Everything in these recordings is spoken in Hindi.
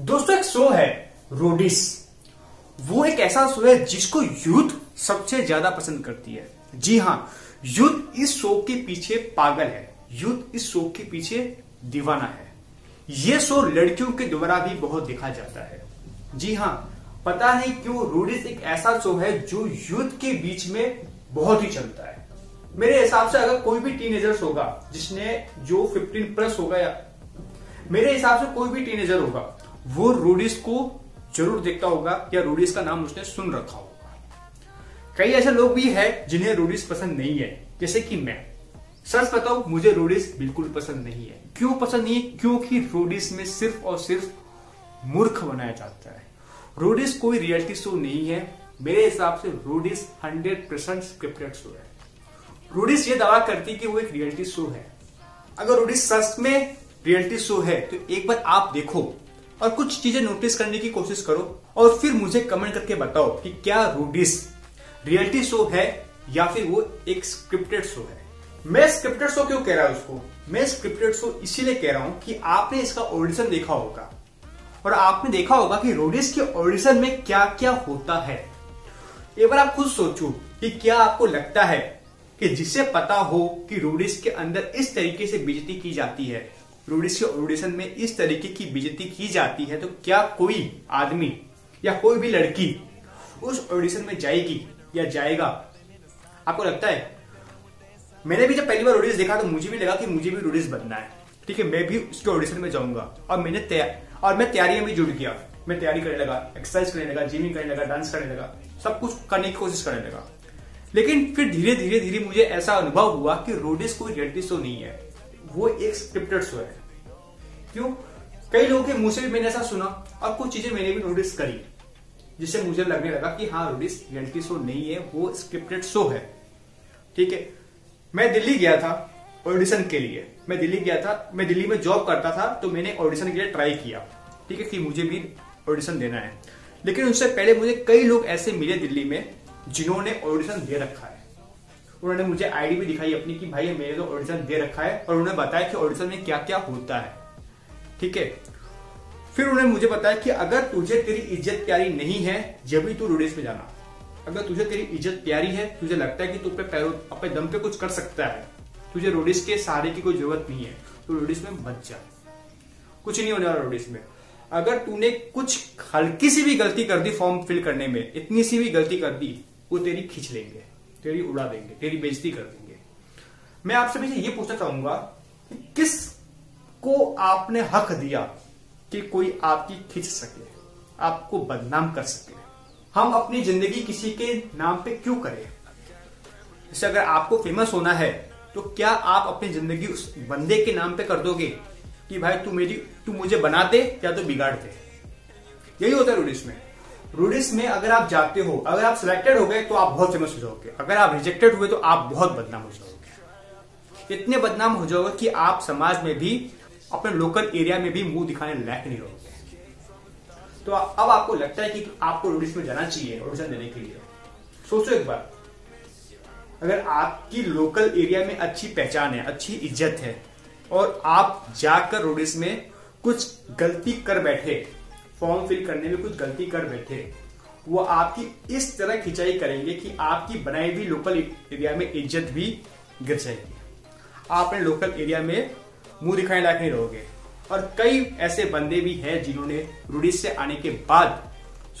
दोस्तों, एक शो है रोडिस वो एक ऐसा शो है जिसको यूथ सबसे ज़्यादा पसंद करती है। जी हाँ यूथ इस शो के पीछे पागल है। यूथ इस शो के पीछे दीवाना है। ये शो लड़कियों के द्वारा भी बहुत देखा जाता है। जी हाँ पता नहीं क्यों रोडिस एक ऐसा शो है जो यूथ के बीच में बहुत ही चलता है। मेरे हिसाब से अगर कोई भी टीनेजर्स होगा, जिसने जो 15 प्लस होगा या मेरे हिसाब से कोई भी टीनेजर होगा वो रूडिस को ज़रूर देखता होगा या रूडिस का नाम उसने सुन रखा होगा। कई ऐसे लोग भी है जिन्हें रूडिस पसंद नहीं है, जैसे कि मैं। सच बताओ मुझे रोडिस बिल्कुल पसंद नहीं है। क्यों पसंद नहीं है? क्योंकि रोडिस में सिर्फ़ और सिर्फ़ मूर्ख बनाया जाता है। रोडिस कोई रियलिटी शो नहीं है। मेरे हिसाब से Roadies hundred percent scripted show है। रोडिस ये दावा करती कि वो एक रियलिटी शो है। अगर रोडिस सच में रियलिटी शो है तो एक बार आप देखो। और कुछ चीज़ें नोटिस करने की कोशिश करो और फिर मुझे कमेंट करके बताओ कि क्या रूडिस रियलिटी शो है या फिर वो एक स्क्रिप्टेड शो है। मैं स्क्रिप्टेड शो क्यों कह रहा हूँ उसको मैं स्क्रिप्टेड शो इसीलिए कह रहा हूँ कि आपने इसका ऑडिशन देखा होगा और आपने देखा होगा कि रोडिस के ऑडिशन में क्या क्या होता है। एक बार आप खुद सोचो कि क्या आपको लगता है कि जिसे पता हो कि रोडिस के अंदर इस तरीके से बेजती की जाती है ऑडिशन में इस तरीके की बेजती की जाती है तो क्या कोई आदमी या कोई भी लड़की उस ऑडिशन में जाएगी या जाएगा? आपको लगता है? मैंने भी जब पहली बार रोडिस देखा तो मुझे भी लगा कि मुझे भी रोडिस बनना है। ठीक है, मैं भी उसके ऑडिशन में जाऊँगा। और मैंने और मैं तैयारियाँ भी जुड़ गया। मैं तैयारी करने लगा एक्सरसाइज करने लगा जिमिंग करने लगा डांस करने लगा, सब कुछ करने की कोशिश करने लगा। लेकिन फिर धीरे धीरे धीरे मुझे ऐसा अनुभव हुआ कि रोडिस कोई रियलिटी शो नहीं है। वो एक स्क्रिप्टेड शो है। क्यों? कई लोगों के मुँह से भी मैंने ऐसा सुना और कुछ चीज़ें मैंने भी नोटिस करी, जिससे मुझे लगने लगा कि हाँ रोडिस रियलिटी शो नहीं है, वो स्क्रिप्टेड शो है। ठीक है? मैं दिल्ली गया था ऑडिशन के लिए। मैं दिल्ली गया था, मैं दिल्ली में जॉब करता था तो मैंने ऑडिशन के लिए ट्राई किया। ठीक है कि मुझे भी ऑडिशन देना है। लेकिन उससे पहले मुझे कई लोग ऐसे मिले दिल्ली में, जिन्होंने ऑडिशन दे रखा है। उन्होंने मुझे आईडी भी दिखाई अपनी कि भाई मेरे तो ऑडिशन दे रखा है और उन्होंने बताया कि ऑडिशन में क्या क्या होता है। ठीक है? फिर उन्होंने मुझे बताया कि अगर तुझे तेरी इज़्ज़त प्यारी नहीं है, जब भी तू रोडेस में जाना। अगर तुझे तेरी इज़्ज़त प्यारी है, तुझे लगता है कि तू पैरों, अपने दम पे कुछ कर सकता है। तुझे रोडिस के सहारे की कोई ज़रूरत नहीं है। तो रोडिस में बच जा। कुछ नहीं होने वाला रोडिस में। अगर तूने कुछ हल्की सी भी गलती कर दी फॉर्म फिल करने में, इतनी सी भी गलती कर दी, वो तेरी खींच लेंगे। तेरी उड़ा देंगे, तेरी बेइज्जती कर देंगे। मैं आपसे पीछे ये पूछना चाहूँगा कि किस को आपने हक दिया कि कोई आपकी खींच सके, आपको बदनाम कर सके? हम अपनी ज़िंदगी किसी के नाम पे क्यों करें? जैसे अगर आपको फ़ेमस होना है तो क्या आप अपनी ज़िंदगी उस बंदे के नाम पे कर दोगे कि, भाई, तू मेरी, तू मुझे बना दे या तो बिगाड़ दे? यही होता है रूडिस में रूडिस में अगर आप जाते हो, अगर आप सिलेक्टेड हो गए तो आप बहुत फ़ेमस हो जाओगे अगर आप रिजेक्टेड हुए तो आप बहुत बदनाम हो जाओगे। इतने बदनाम हो जाओगे कि आप समाज में भी, अपने लोकल एरिया में भी मुँह दिखाने लायक नहीं रहोगे। तो अब आपको लगता है कि आपको ऑडिशन में जाना चाहिए ऑडिशन देने के लिए। सोचो एक बार। अगर आपकी लोकल एरिया में अच्छी पहचान है, अच्छी इज़्ज़त है, और आप जाकर रोडिस में कुछ गलती कर बैठे फॉर्म फिल करने में कुछ गलती कर बैठे। वो आपकी इस तरह खिंचाई करेंगे कि आपकी बनाई हुई लोकल एरिया में इज़्ज़त भी गिर जाएगी। आप अपने लोकल एरिया में मुँह दिखाने लायक नहीं रहोगे। और कई ऐसे बंदे भी हैं जिन्होंने रूडिस से आने के बाद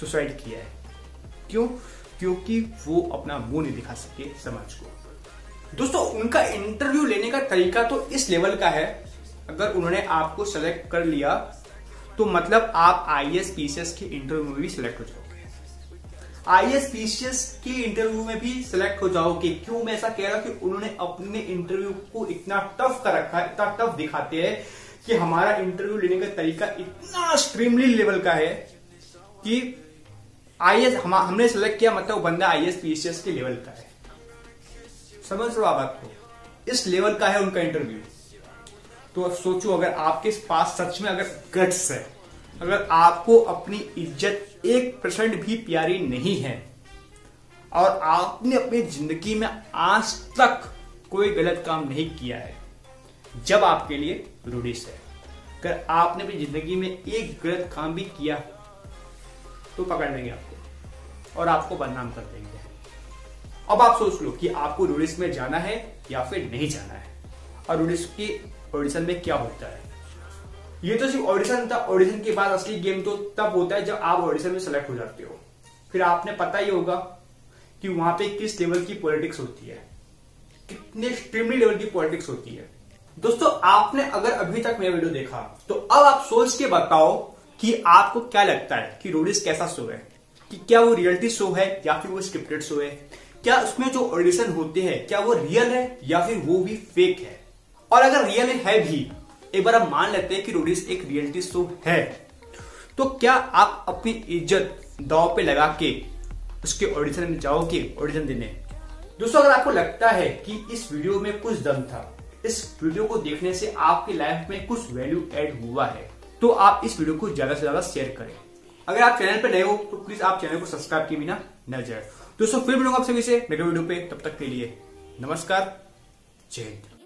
सुसाइड किया है। क्यों? क्योंकि वो अपना मुँह नहीं दिखा सके समाज को। दोस्तों, उनका इंटरव्यू लेने का तरीका तो इस लेवल का है। अगर उन्होंने आपको सेलेक्ट कर लिया तो मतलब आप आई एस पीसीएस के इंटरव्यू में भी सिलेक्ट हो जाओगे। आई एस पीसीएस के इंटरव्यू में भी सिलेक्ट हो जाओगे। क्यों? मैं ऐसा कह रहा कि उन्होंने अपने इंटरव्यू को इतना टफ कर रखा है इतना टफ दिखाते हैं कि हमारा इंटरव्यू लेने का तरीका इतना स्ट्रीमली लेवल का है कि आई एस हम, हमने सेलेक्ट किया मतलब बंदा आई एस पीसीएस के लेवल का है। समझ लो आप आपको इस लेवल का है उनका इंटरव्यू तो सोचो, अगर आपके पास सच में अगर गट्स है, अगर आपको अपनी इज़्ज़त एक परसेंट भी प्यारी नहीं है, और आपने अपनी ज़िंदगी में आज तक कोई गलत काम नहीं किया है, जब आपके लिए रूडिस है। अगर आपने अपनी ज़िंदगी में एक गलत काम भी किया तो पकड़ लेंगे आपको, और आपको बदनाम कर देंगे। अब आप सोच लो कि आपको रोडिस में जाना है या फिर नहीं जाना है, और रोडिस की ऑडिशन में क्या होता है? ये तो सिर्फ़ ऑडिशन था ऑडिशन के बाद असली गेम तो तब होता है जब आप ऑडिशन में सेलेक्ट हो जाते हो। फिर आपने पता ही होगा कि वहाँ पे किस लेवल की पॉलिटिक्स होती है। कितने स्ट्रीमली लेवल की पॉलिटिक्स होती है। दोस्तों, आपने अगर अभी तक मेरा वीडियो देखा तो अब आप सोच के बताओ कि आपको क्या लगता है कि रोडिस कैसा शो है? कि क्या वो रियलिटी शो है या फिर वो स्क्रिप्टेड शो है? क्या उसमें जो ऑडिशन होते हैं, क्या वो रियल है या फिर वो भी फेक है? और अगर रियल है भी, एक बार आप मान लेते हैं कि रोडिस एक रियलिटी शो है तो क्या आप अपनी इज़्ज़त दाव पे लगा के उसके ऑडिशन में जाओगे, ऑडिशन देने? दोस्तों, अगर आपको लगता है कि इस वीडियो में कुछ दम था, इस वीडियो को देखने से आपकी लाइफ में कुछ वैल्यू ऐड हुआ है तो आप इस वीडियो को ज़्यादा से ज़्यादा शेयर करें। अगर आप चैनल पर नए हो तो प्लीज़ आप चैनल को सब्सक्राइब किए बिना न जाए। दोस्तों, फिर मिलूँगा आपसे से मेरे वीडियो पे, तब तक के लिए नमस्कार, जय हिंद।